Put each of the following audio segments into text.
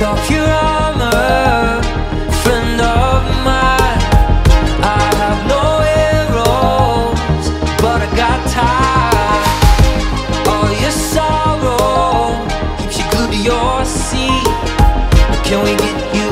Off your armor, friend of mine. I have no arrows, but I got time. All your sorrow keeps you glued to your seat Can we get you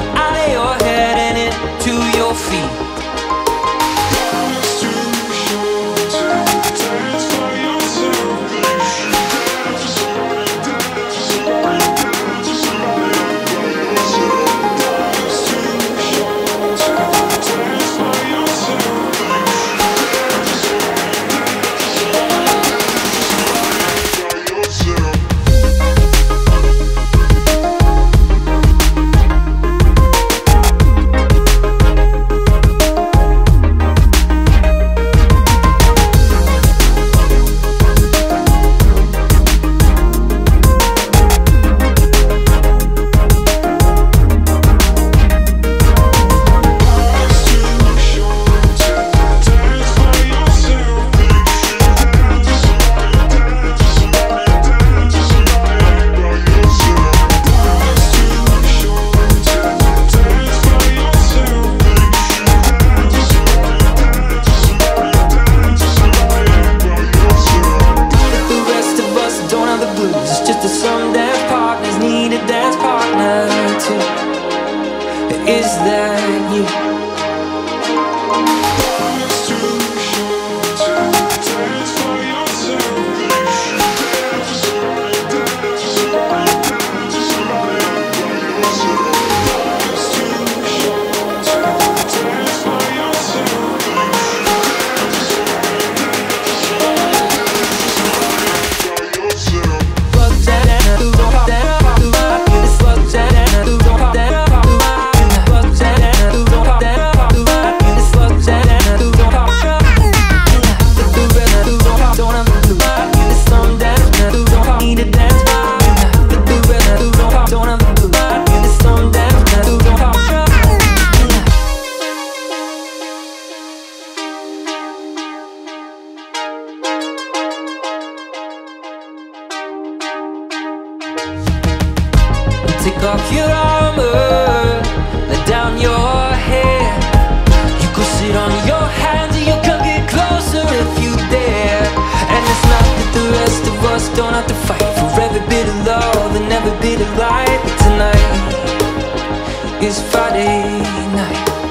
Take off your armor, let down your hair. You could sit on your hands and you can get closer if you dare. And it's not that the rest of us don't have to fight For every bit of love and every bit of light. But tonight is Friday night